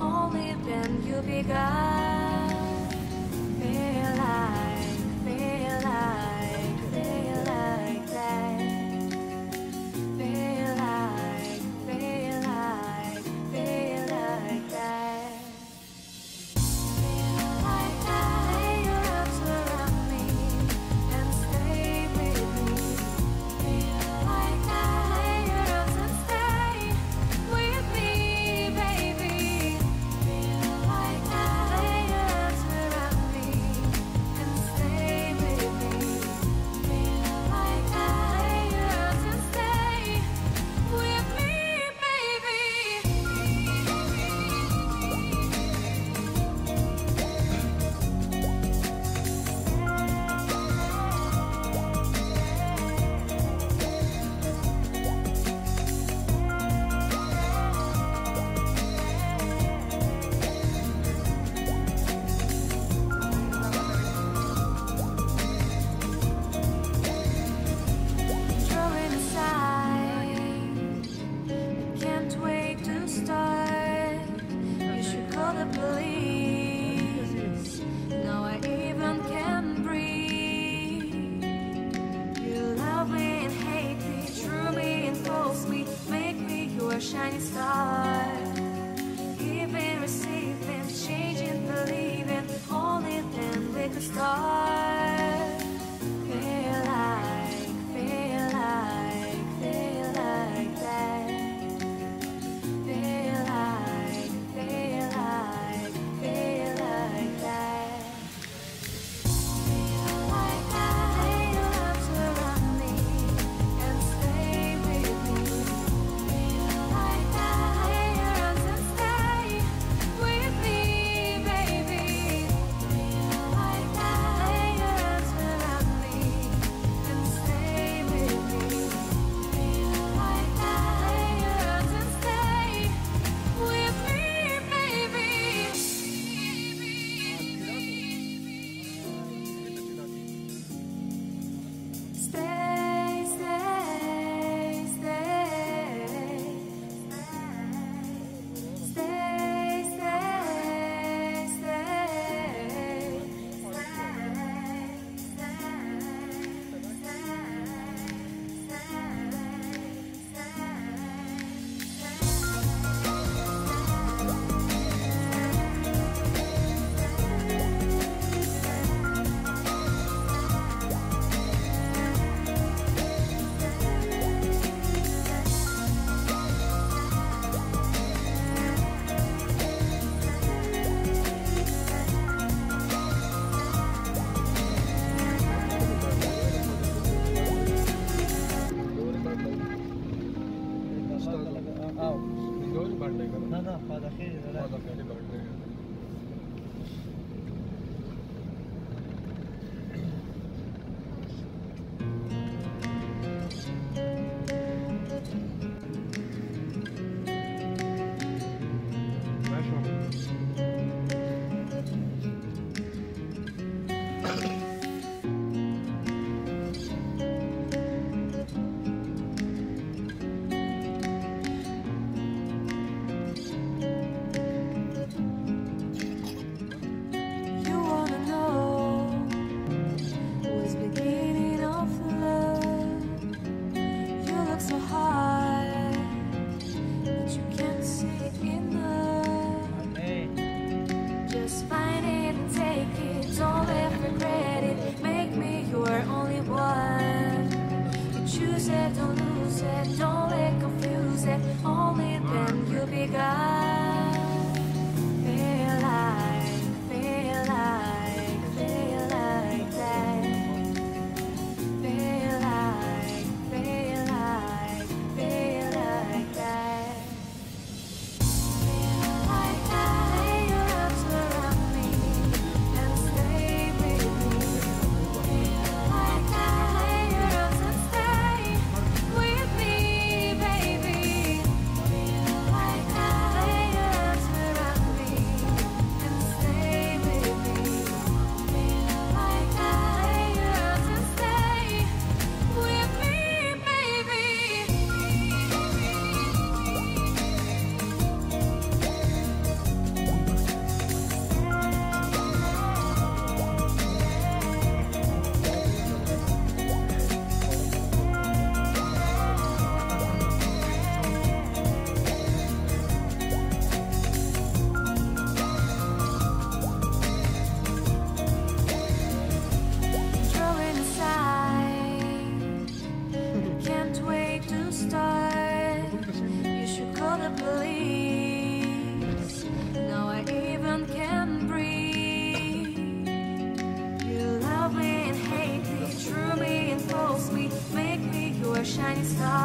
only then you began. shining star. Giving, receiving, changing, believing, holding them like a star. Your